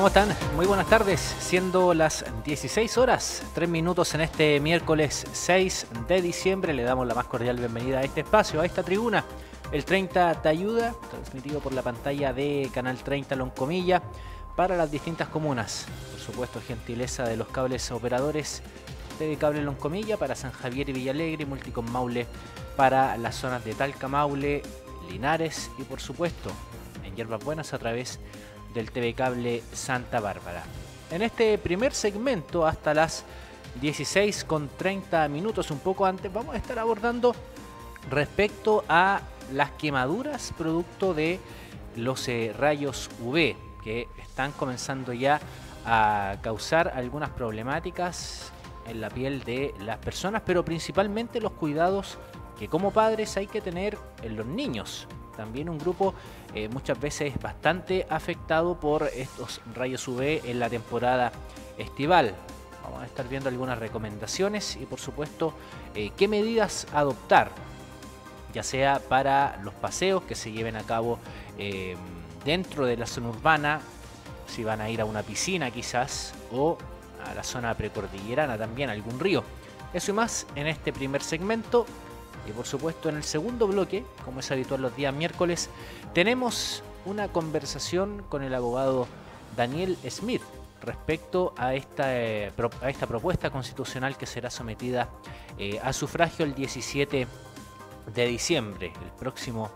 ¿Cómo están? Muy buenas tardes, siendo las 16 horas, 3 minutos en este miércoles 6 de diciembre, le damos la más cordial bienvenida a este espacio, a esta tribuna. El 30 te ayuda, transmitido por la pantalla de Canal 30 Loncomilla, para las distintas comunas. Por supuesto, gentileza de los cables operadores de Cable Loncomilla para San Javier y Villalegre, Multicom Maule para las zonas de Talca, Maule, Linares y por supuesto en Hierbas Buenas a través del TV Cable Santa Bárbara. En este primer segmento, hasta las 16 con 30 minutos, un poco antes, vamos a estar abordando respecto a las quemaduras producto de los eh, rayos UV que están comenzando ya a causar algunas problemáticas en la piel de las personas, pero principalmente los cuidados que como padres hay que tener en los niños. También un grupo eh, muchas veces bastante afectado por estos rayos UV en la temporada estival. Vamos a estar viendo algunas recomendaciones y por supuesto eh, qué medidas adoptar, ya sea para los paseos que se lleven a cabo eh, dentro de la zona urbana, si van a ir a una piscina quizás, o a la zona precordillerana también, algún río. Eso y más en este primer segmento. Y por supuesto en el segundo bloque, como es habitual los días miércoles, tenemos una conversación con el abogado Daniel Smith respecto a esta, eh, a esta propuesta constitucional que será sometida eh, a sufragio el 17 de diciembre, el próximo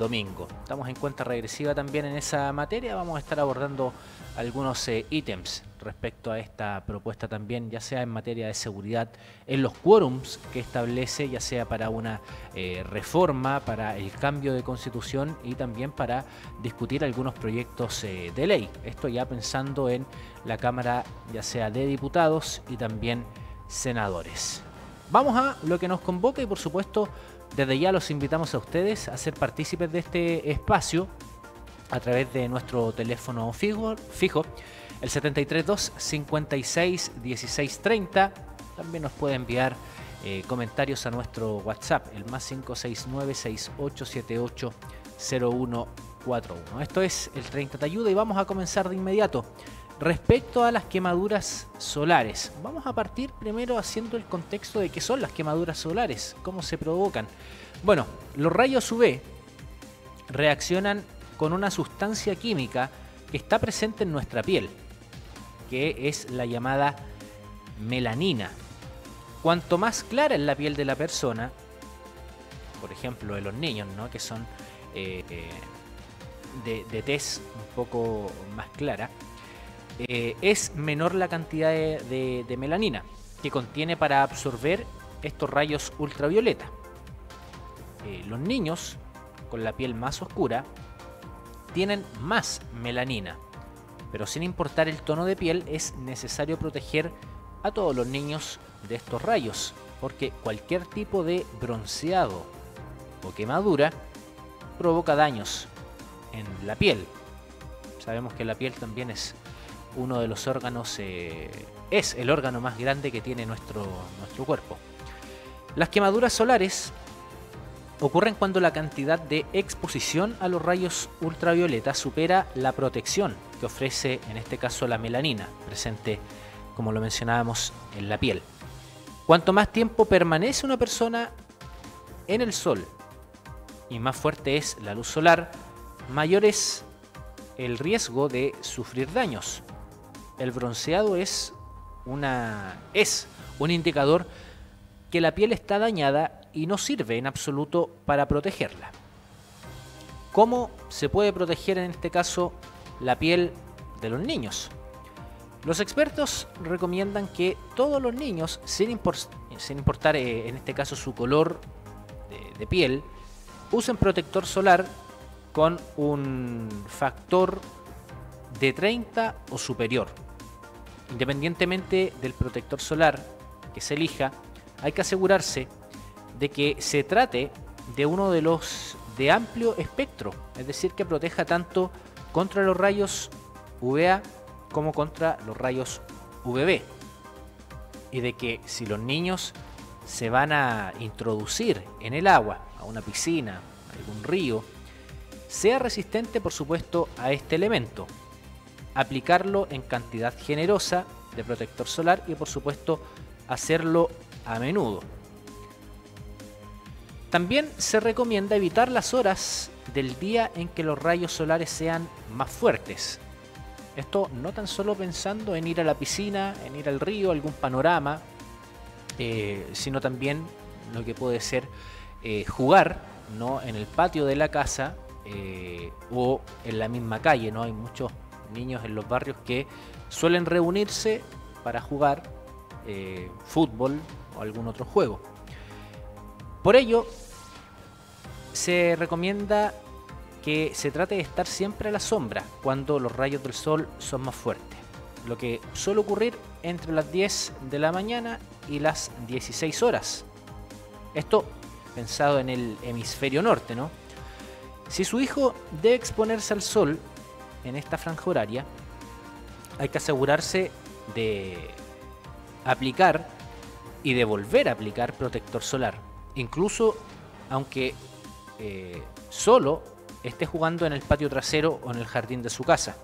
domingo. Estamos en cuenta regresiva también en esa materia, vamos a estar abordando algunos eh, ítems respecto a esta propuesta también, ya sea en materia de seguridad, en los quórums que establece, ya sea para una eh, reforma, para el cambio de constitución y también para discutir algunos proyectos eh, de ley. Esto ya pensando en la Cámara, ya sea de diputados y también senadores. Vamos a lo que nos convoca y por supuesto desde ya los invitamos a ustedes a ser partícipes de este espacio a través de nuestro teléfono fijo, fijo el 732 56 16 30. También nos puede enviar eh, comentarios a nuestro WhatsApp, el más 569 6878 0141. Esto es el 30 te ayuda y vamos a comenzar de inmediato. Respecto a las quemaduras solares, vamos a partir primero haciendo el contexto de qué son las quemaduras solares, cómo se provocan. Bueno, los rayos UV reaccionan con una sustancia química que está presente en nuestra piel que es la llamada melanina. Cuanto más clara es la piel de la persona, por ejemplo de los niños, ¿no? que son eh, de, de tez un poco más clara, eh, es menor la cantidad de, melanina que contiene para absorber estos rayos ultravioleta. Eh, los niños con la piel más oscura tienen más melanina pero sin importar el tono de piel es necesario proteger a todos los niños de estos rayos, porque cualquier tipo de bronceado o quemadura provoca daños en la piel. Sabemos que la piel también es uno de los órganos, eh, es el órgano más grande que tiene nuestro, nuestro cuerpo. Las quemaduras solares ocurren cuando la cantidad de exposición a los rayos ultravioleta supera la protección que ofrece en este caso la melanina, presente como lo mencionábamos en la piel. Cuanto más tiempo permanece una persona en el sol y más fuerte es la luz solar, mayor es el riesgo de sufrir daños. El bronceado es una es un indicador que la piel está dañada y no sirve en absoluto para protegerla. ¿Cómo se puede proteger en este caso la piel de los niños. Los expertos recomiendan que todos los niños, sin, importar eh, en este caso su color de, piel, usen protector solar con un factor de 30 o superior. Independientemente del protector solar que se elija, hay que asegurarse de que se trate de uno de los de amplio espectro, es decir, que proteja tanto contra los rayos UVA como contra los rayos UVB. Y de que si los niños se van a introducir en el agua, a una piscina, a algún río, sea resistente por supuesto a este elemento. Aplicarlo en cantidad generosa de protector solar y por supuesto hacerlo a menudo. También se recomienda evitar las horas del día en que los rayos solares sean más fuertes. Esto no tan solo pensando en ir a la piscina, en ir al río, algún panorama, eh, sino también lo que puede ser eh, jugar ¿no? en el patio de la casa eh, o en la misma calle. ¿no? Hay muchos niños en los barrios que suelen reunirse para jugar fútbol o algún otro juego. Por ello, se recomienda que se trate de estar siempre a la sombra cuando los rayos del sol son más fuertes. Lo que suele ocurrir entre las 10 de la mañana y las 16 horas. Esto pensado en el hemisferio norte, ¿no? Si su hijo debe exponerse al sol en esta franja horaria, hay que asegurarse de aplicar y de volver a aplicar protector solar, incluso aunque eh, solo esté jugando en el patio trasero o en el jardín de su casa.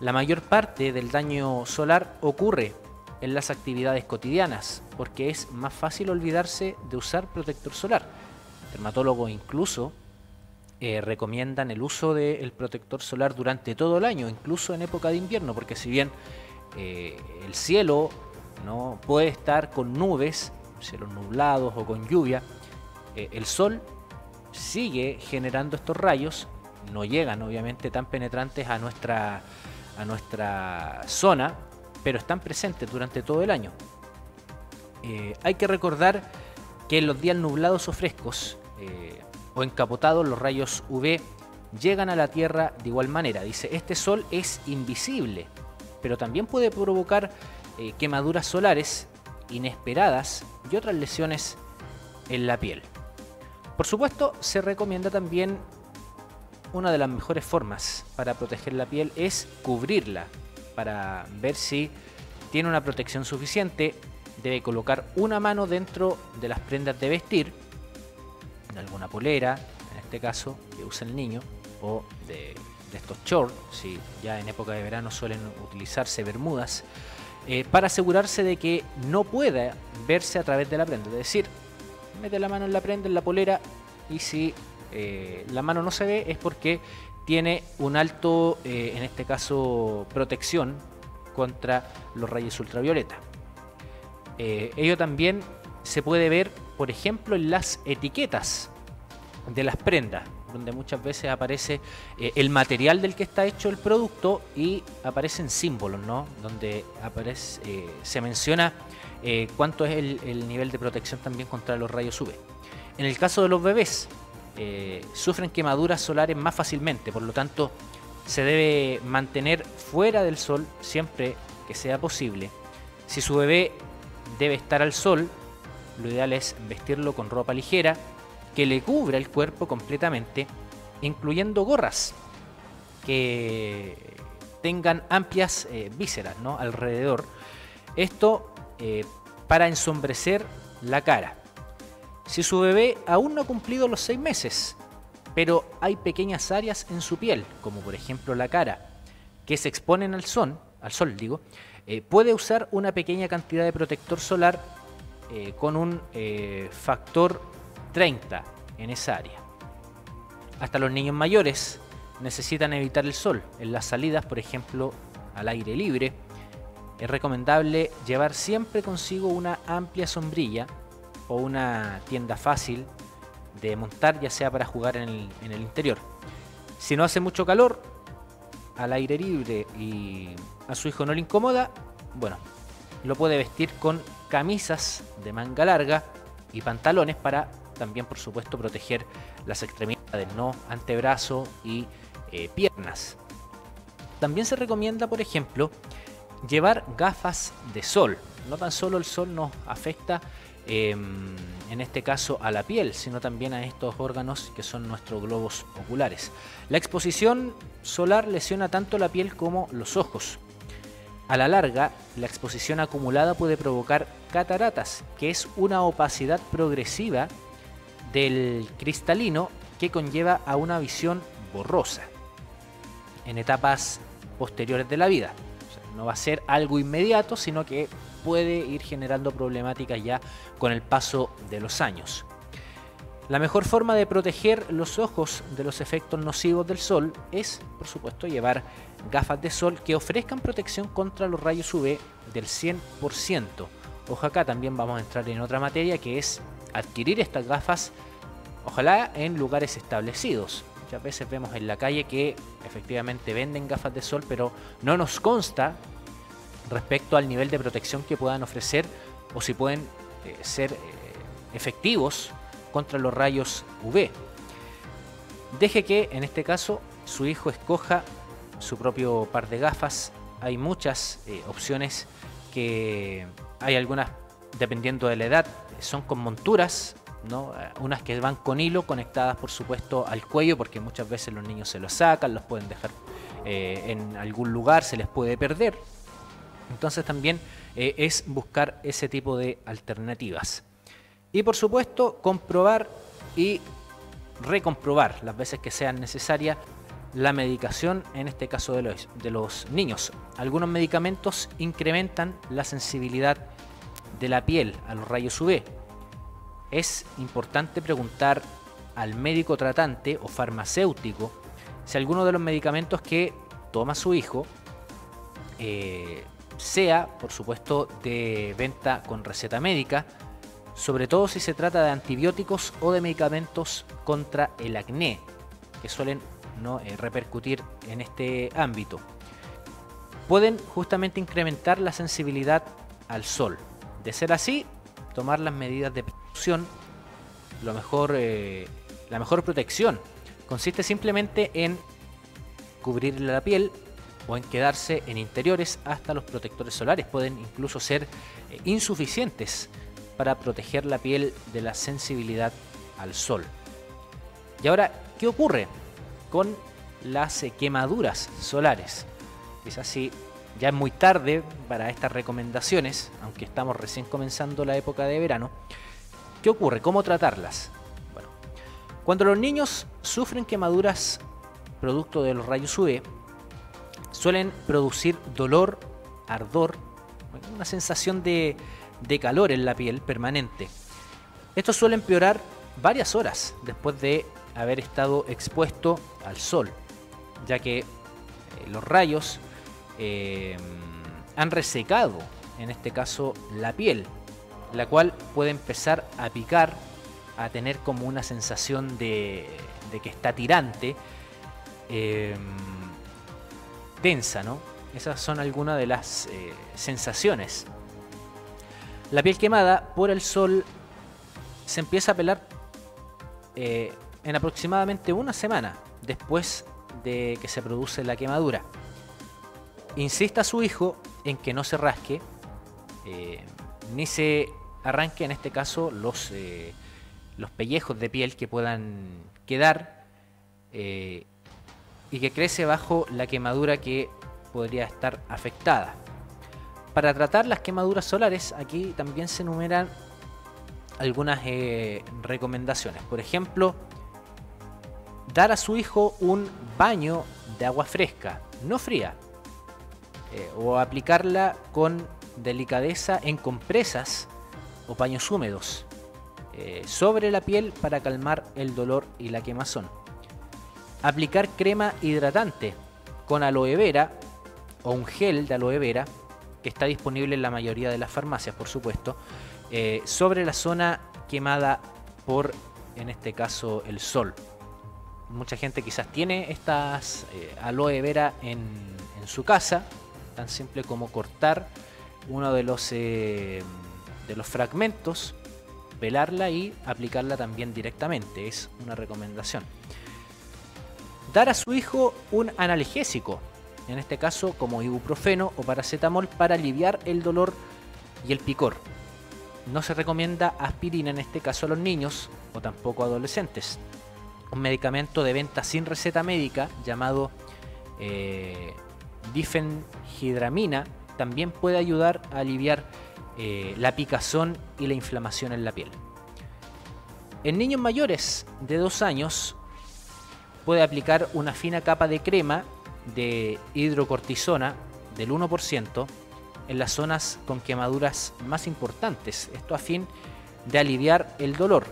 La mayor parte del daño solar ocurre en las actividades cotidianas, porque es más fácil olvidarse de usar protector solar. Dermatólogos incluso eh, recomiendan el uso del protector solar durante todo el año, incluso en época de invierno, porque si bien eh, el cielo no puede estar con nubes, cielos nublados o con lluvia, eh, el sol sigue generando estos rayos, no llegan obviamente tan penetrantes a nuestra, a nuestra zona, pero están presentes durante todo el año. Hay que recordar que en los días nublados o frescos o encapotados los rayos UV llegan a la Tierra de igual manera. Dice, este sol es invisible, pero también puede provocar eh, quemaduras solares inesperadas y otras lesiones en la piel. Por supuesto, se recomienda también una de las mejores formas para proteger la piel es cubrirla para ver si tiene una protección suficiente. Debe colocar una mano dentro de las prendas de vestir, de alguna polera, en este caso, que usa el niño, o de, estos shorts, si ya en época de verano suelen utilizarse bermudas, eh, para asegurarse de que no pueda verse a través de la prenda. Es decir, mete la mano en la prenda, en la polera, y si eh, la mano no se ve es porque tiene un alto, eh, en este caso, protección contra los rayos ultravioleta. Ello también se puede ver, por ejemplo, en las etiquetas de las prendas, donde muchas veces aparece el material del que está hecho el producto y aparecen símbolos, ¿no? Donde aparece, se menciona cuánto es el nivel de protección también contra los rayos UV. En el caso de los bebés, eh, sufren quemaduras solares más fácilmente, por lo tanto se debe mantener fuera del sol siempre que sea posible. Si su bebé debe estar al sol, lo ideal es vestirlo con ropa ligera que le cubra el cuerpo completamente, incluyendo gorras que tengan amplias eh, vísceras ¿no? alrededor. Esto eh, para ensombrecer la cara. Si su bebé aún no ha cumplido los seis meses, pero hay pequeñas áreas en su piel, como por ejemplo la cara, que se exponen al sol, al sol digo, eh, puede usar una pequeña cantidad de protector solar eh, con un eh, factor 30 en esa área. Hasta los niños mayores necesitan evitar el sol. En las salidas, por ejemplo, al aire libre, es recomendable llevar siempre consigo una amplia sombrilla o una tienda fácil de montar, ya sea para jugar en el, interior. Si no hace mucho calor, al aire libre y a su hijo no le incomoda, bueno, lo puede vestir con camisas de manga larga y pantalones para también, por supuesto, proteger las extremidades, ¿no? Antebrazo y eh, piernas. También se recomienda, por ejemplo, llevar gafas de sol. No tan solo el sol nos afecta Em, en este caso a la piel, sino también a estos órganos que son nuestros globos oculares. La exposición solar lesiona tanto la piel como los ojos. A la larga, la exposición acumulada puede provocar cataratas, que es una opacidad progresiva del cristalino que conlleva a una visión borrosa. En etapas posteriores de la vida. no va a ser algo inmediato, sino que puede ir generando problemáticas ya con el paso de los años. La mejor forma de proteger los ojos de los efectos nocivos del sol es, por supuesto, llevar gafas de sol que ofrezcan protección contra los rayos UV del 100%. Ojo acá también vamos a entrar en otra materia que es adquirir estas gafas, ojalá en lugares establecidos. Muchas veces vemos en la calle que efectivamente venden gafas de sol, pero no nos consta respecto al nivel de protección que puedan ofrecer o si pueden eh, ser eh, efectivos contra los rayos UV. Deje que en este caso su hijo escoja su propio par de gafas. Hay muchas eh, opciones que hay algunas dependiendo de la edad, son con monturas eh, unas que van con hilo conectadas por supuesto al cuello porque muchas veces los niños se los sacan, los pueden dejar eh, en algún lugar, se les puede perder. Entonces también es buscar ese tipo de alternativas. Y por supuesto comprobar y recomprobar las veces que sean necesarias la medicación, en este caso de los, de los niños. Algunos medicamentos incrementan la sensibilidad de la piel a los rayos UV, es importante preguntar al médico tratante o farmacéutico si alguno de los medicamentos que toma su hijo eh, sea, por supuesto, de venta con receta médica, sobre todo si se trata de antibióticos o de medicamentos contra el acné, que suelen no eh, repercutir en este ámbito. Pueden justamente incrementar la sensibilidad al sol. De ser así, tomar las medidas de lo mejor, eh, la mejor protección consiste simplemente en cubrir la piel o en quedarse en interiores hasta los protectores solares. Pueden incluso ser eh, insuficientes para proteger la piel de la sensibilidad al sol. Y ahora, ¿qué ocurre con las quemaduras solares? Quizás si ya es muy tarde para estas recomendaciones, aunque estamos recién comenzando la época de verano. ¿Qué ocurre? ¿Cómo tratarlas? Bueno, cuando los niños sufren quemaduras producto de los rayos UV, suelen producir dolor, ardor, una sensación de, calor en la piel permanente. Esto suele empeorar varias horas después de haber estado expuesto al sol, ya que eh, los rayos eh, han resecado, en este caso, la piel la cual puede empezar a picar, a tener como una sensación de, que está tirante, tensa, ¿no? Esas son algunas de las eh, sensaciones. La piel quemada por el sol se empieza a pelar eh, en aproximadamente una semana después de que se produce la quemadura. Insista a su hijo en que no se rasque, eh, ni se arranque en este caso los, eh, los pellejos de piel que puedan quedar y que crece bajo la quemadura que podría estar afectada. Para tratar las quemaduras solares, aquí también se enumeran algunas eh, recomendaciones. Por ejemplo, dar a su hijo un baño de agua fresca, no fría, o aplicarla con delicadeza en compresas o paños húmedos eh, sobre la piel para calmar el dolor y la quemazón. Aplicar crema hidratante con aloe vera o un gel de aloe vera está disponible en la mayoría de las farmacias, por supuesto, eh, sobre la zona quemada por, en este caso, el sol. Mucha gente quizás tiene estas eh, aloe vera en, su casa, tan simple como cortar uno de los de los fragmentos, velarla y aplicarla también directamente. Es una recomendación. Dar a su hijo un analgésico, en este caso como ibuprofeno o paracetamol para aliviar el dolor y el picor. No se recomienda aspirina en este caso a los niños o tampoco a adolescentes. Un medicamento de venta sin receta médica llamado eh, difenhidramina también puede ayudar a aliviar eh, la picazón y la inflamación en la piel. En niños mayores de 2 años puede aplicar una fina capa de crema de hidrocortisona del 1% en las zonas con quemaduras más importantes, esto a fin de aliviar el dolor.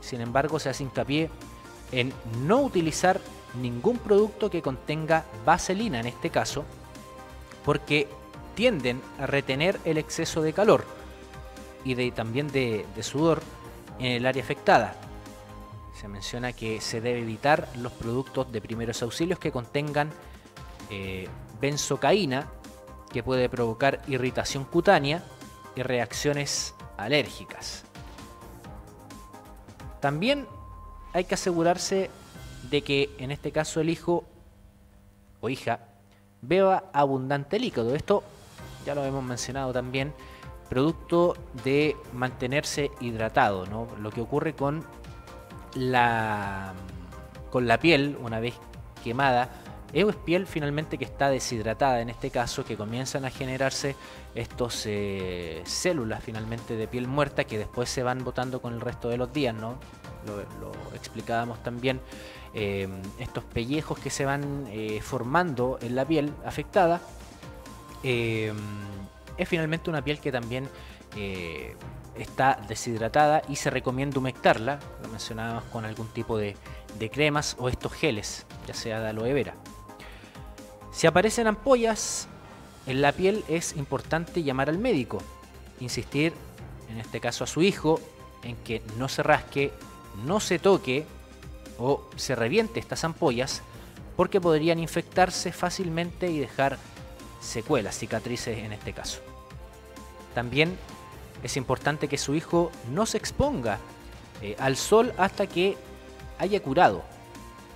Sin embargo, se hace hincapié en no utilizar ningún producto que contenga vaselina en este caso, porque tienden a retener el exceso de calor y también de, sudor en el área afectada. Se menciona que se debe evitar los productos de primeros auxilios que contengan eh, benzocaína, que puede provocar irritación cutánea y reacciones alérgicas. También hay que asegurarse de que en este caso el hijo o hija beba abundante líquido. Esto ya lo hemos mencionado también, producto de mantenerse hidratado, ¿no? Lo que ocurre con la con la piel una vez quemada es piel finalmente que está deshidratada en este caso, que comienzan a generarse estos eh, células finalmente de piel muerta que después se van botando con el resto de los días, ¿no? Lo, explicábamos también, eh, estos pellejos que se van eh, formando en la piel afectada, es finalmente una piel que también está deshidratada y se recomienda humectarla, lo mencionábamos con algún tipo de, de cremas o estos geles, ya sea de aloe vera. Si aparecen ampollas en la piel es importante llamar al médico, insistir, en este caso a su hijo, en que no se rasque, no se toque o se reviente estas ampollas porque podrían infectarse fácilmente y dejar secuelas, cicatrices en este caso. También es importante que su hijo no se exponga eh, al sol hasta que haya curado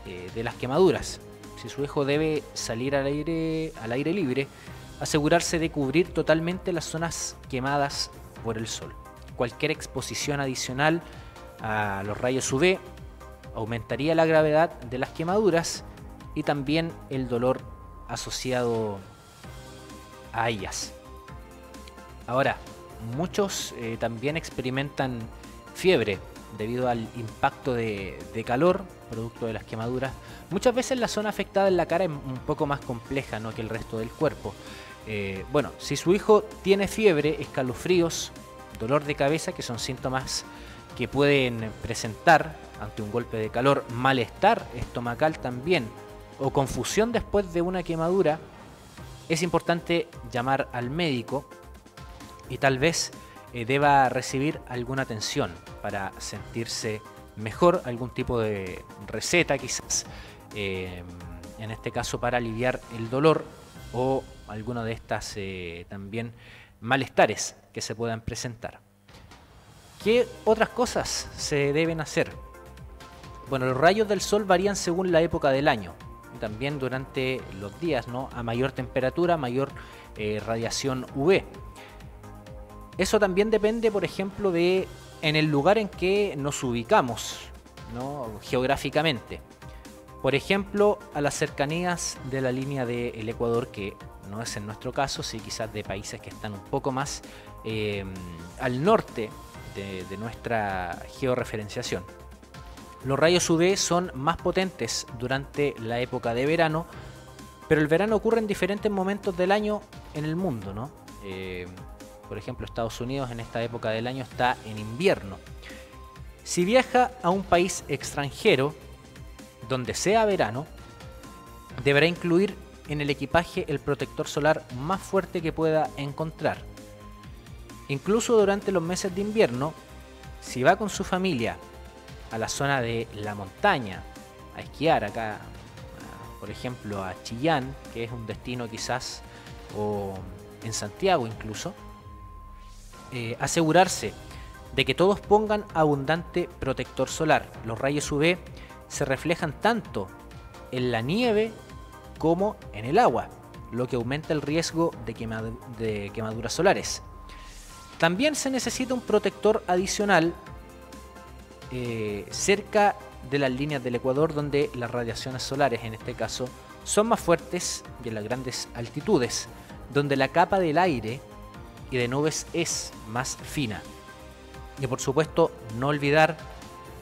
eh, de las quemaduras si su hijo debe salir al aire, al aire libre, asegurarse de cubrir totalmente las zonas quemadas por el sol. Cualquier exposición adicional a los rayos UV aumentaría la gravedad de las quemaduras y también el dolor asociado a ellas. Ahora, muchos eh, también experimentan fiebre debido al impacto de, calor producto de las quemaduras. Muchas veces la zona afectada en la cara es un poco más compleja ¿no? que el resto del cuerpo. Eh, bueno, si su hijo tiene fiebre, escalofríos, dolor de cabeza, que son síntomas que pueden presentar ante un golpe de calor, malestar estomacal también, o confusión después de una quemadura, es importante llamar al médico y tal vez eh, deba recibir alguna atención para sentirse mejor, algún tipo de receta quizás, eh, en este caso para aliviar el dolor o alguna de estas eh, también malestares que se puedan presentar. ¿Qué otras cosas se deben hacer? Bueno, los rayos del sol varían según la época del año, también durante los días, ¿no? A mayor temperatura, mayor radiación UV. Eso también depende, por ejemplo, de en el lugar en que nos ubicamos geográficamente. Por ejemplo, a las cercanías de la línea del Ecuador, que no es en nuestro caso, sí quizás de países que están un poco más eh, al norte de, nuestra georreferenciación. Los rayos UV son más potentes durante la época de verano, pero el verano ocurre en diferentes momentos del año en el mundo, ¿no? Eh, por ejemplo Estados Unidos en esta época del año está en invierno. Si viaja a un país extranjero, donde sea verano, deberá incluir en el equipaje el protector solar más fuerte que pueda encontrar. Incluso durante los meses de invierno, si va con su familia a la zona de la montaña, a esquiar acá, por ejemplo a Chillán, que es un destino quizás, o en Santiago incluso, eh, asegurarse de que todos pongan abundante protector solar. Los rayos UV se reflejan tanto en la nieve como en el agua, lo que aumenta el riesgo de, quemaduras solares. También se necesita un protector adicional eh, cerca de las líneas del Ecuador donde las radiaciones solares en este caso son más fuertes y en las grandes altitudes, donde la capa del aire y de nubes es más fina. Y por supuesto, no olvidar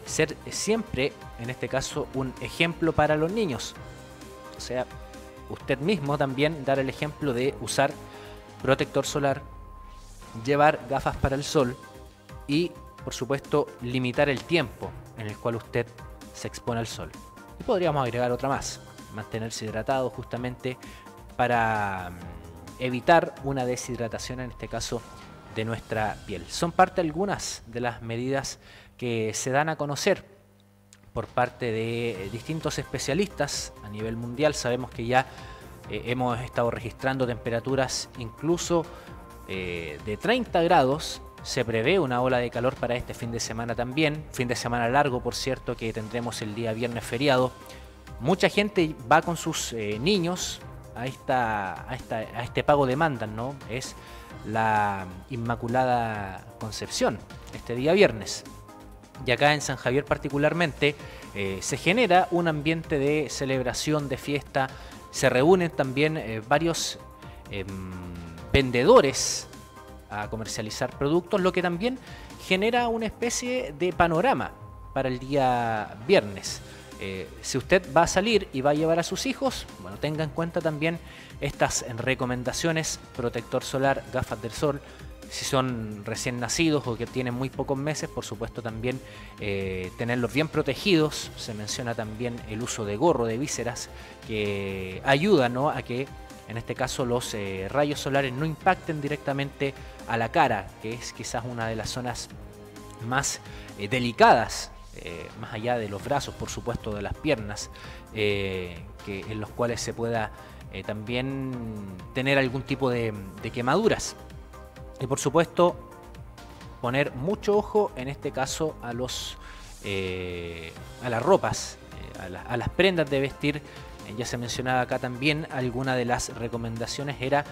ser siempre, en este caso, un ejemplo para los niños. O sea, usted mismo también dar el ejemplo de usar protector solar, llevar gafas para el sol y, por supuesto, limitar el tiempo en el cual usted se expone al sol. Y podríamos agregar otra más, mantenerse hidratado justamente para mm, evitar una deshidratación, en este caso, de nuestra piel. Son parte algunas de las medidas que se dan a conocer por parte de eh, distintos especialistas a nivel mundial. Sabemos que ya eh, hemos estado registrando temperaturas incluso eh, de 30 grados. Se prevé una ola de calor para este fin de semana también. Fin de semana largo, por cierto, que tendremos el día viernes feriado. Mucha gente va con sus niños a, esta, a, esta, a este pago de mandan, ¿no? Es la Inmaculada Concepción, este día viernes. Y acá en San Javier particularmente eh, se genera un ambiente de celebración, de fiesta, se reúnen también eh, varios em, vendedores a comercializar productos, lo que también genera una especie de panorama para el día viernes. Eh, si usted va a salir y va a llevar a sus hijos, bueno, tenga en cuenta también estas recomendaciones, protector solar, gafas del sol, si son recién nacidos o que tienen muy pocos meses, por supuesto también eh, tenerlos bien protegidos. Se menciona también el uso de gorro, de vísceras, que ayuda a que en este caso los eh, rayos solares no impacten directamente a la cara, que es quizás una de las zonas más delicadas más allá de los brazos, por supuesto, de las piernas, que, en los cuales se pueda eh, también tener algún tipo de, quemaduras. Y por supuesto, poner mucho ojo en este caso a los eh, a las ropas, eh, a, las prendas de vestir. ya se mencionaba acá también, alguna de las recomendaciones era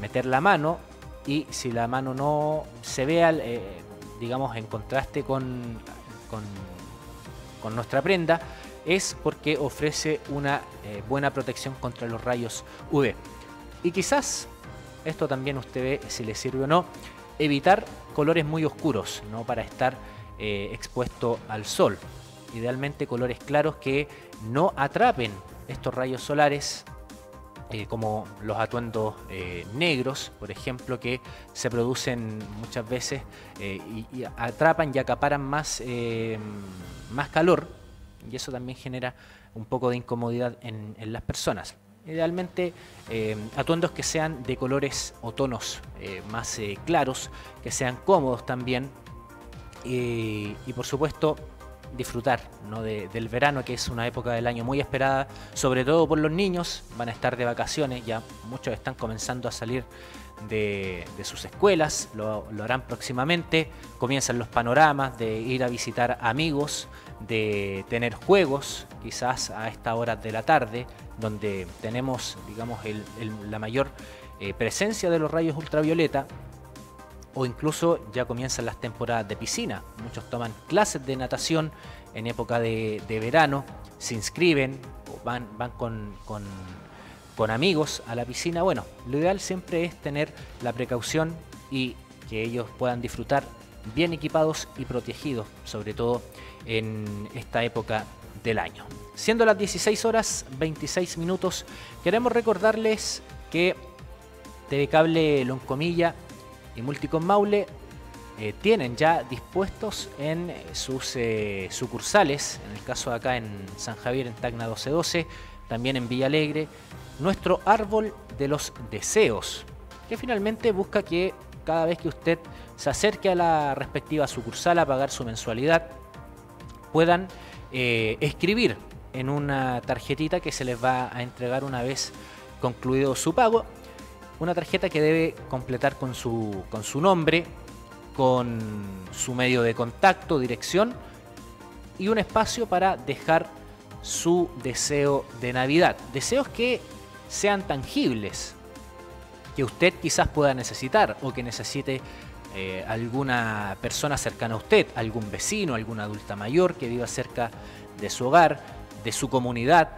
meter la mano y si la mano no se vea, digamos, en contraste con, con, nuestra prenda, es porque ofrece una eh, buena protección contra los rayos UV. Y quizás, esto también usted ve si le sirve o no, evitar colores muy oscuros, ¿no? Para estar eh, expuesto al sol. Idealmente colores claros que no atrapen estos rayos solares, eh, como los atuendos negros, por ejemplo, que se producen muchas veces y, y, atrapan y acaparan más, más calor y eso también genera un poco de incomodidad en, las personas. Idealmente eh, atuendos que sean de colores o tonos eh, más eh, claros, que sean cómodos también y, por supuesto disfrutar del verano, que es una época del año muy esperada, sobre todo por los niños, van a estar de vacaciones, ya muchos están comenzando a salir de, sus escuelas, lo, lo, harán próximamente, comienzan los panoramas de ir a visitar amigos, de tener juegos, quizás a esta hora de la tarde, donde tenemos, digamos, la mayor eh, presencia de los rayos ultravioleta, o incluso ya comienzan las temporadas de piscina. Muchos toman clases de natación en época de, verano, se inscriben van, van con, con, con amigos a la piscina. Bueno, lo ideal siempre es tener la precaución y que ellos puedan disfrutar bien equipados y protegidos, sobre todo en esta época del año. Siendo las 16 horas 26 minutos, queremos recordarles que TV Cable Loncomilla y Multicom Maule eh, tienen ya dispuestos en sus eh, sucursales, en el caso de acá en San Javier, en Tacna 1212, también en Villa Alegre, nuestro árbol de los deseos, que finalmente busca que cada vez que usted se acerque a la respectiva sucursal a pagar su mensualidad, puedan eh, escribir en una tarjetita que se les va a entregar una vez concluido su pago. Una tarjeta que debe completar con su, con su nombre, con su medio de contacto, dirección y un espacio para dejar su deseo de Navidad. Deseos que sean tangibles, que usted quizás pueda necesitar o que necesite eh, alguna persona cercana a usted, algún vecino, alguna adulta mayor que viva cerca de su hogar, de su comunidad.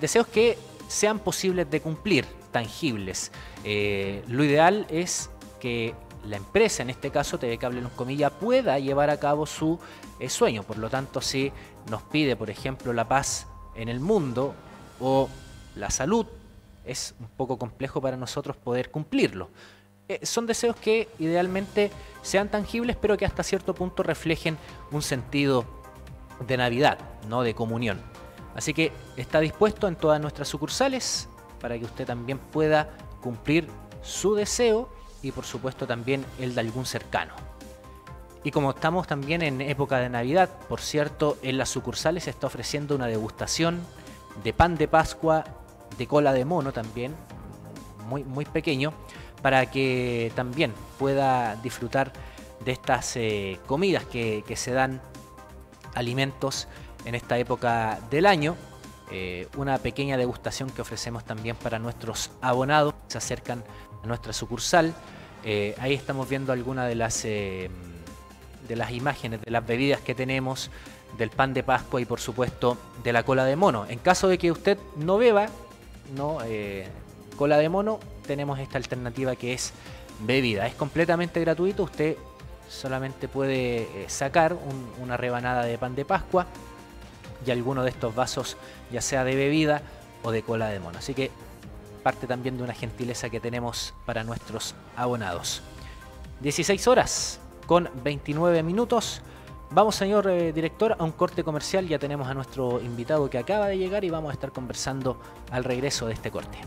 Deseos que sean posibles de cumplir, tangibles. Eh, lo ideal es que la empresa, en este caso TV Cable en comillas, pueda llevar a cabo su eh, sueño. Por lo tanto, si nos pide, por ejemplo, la paz en el mundo o la salud, es un poco complejo para nosotros poder cumplirlo. Eh, son deseos que idealmente sean tangibles, pero que hasta cierto punto reflejen un sentido de Navidad, no de comunión. Así que está dispuesto en todas nuestras sucursales para que usted también pueda cumplir su deseo y por supuesto también el de algún cercano. Y como estamos también en época de Navidad, por cierto, en las sucursales se está ofreciendo una degustación de pan de Pascua de cola de mono también, muy, muy pequeño, para que también pueda disfrutar de estas eh, comidas que, se dan alimentos en esta época del año. Eh, una pequeña degustación que ofrecemos también para nuestros abonados que se acercan a nuestra sucursal. Eh, ahí estamos viendo algunas de las de las imágenes, de las bebidas que tenemos, del pan de Pascua y por supuesto de la cola de mono. En caso de que usted no beba no eh, cola de mono, tenemos esta alternativa que es bebida. Es completamente gratuito, usted solamente puede eh, sacar una rebanada de pan de Pascua y alguno de estos vasos, ya sea de bebida o de cola de mono. Así que parte también de una gentileza que tenemos para nuestros abonados. 16 horas con 29 minutos. Vamos, señor eh, director, a un corte comercial. Ya tenemos a nuestro invitado que acaba de llegar y vamos a estar conversando al regreso de este corte.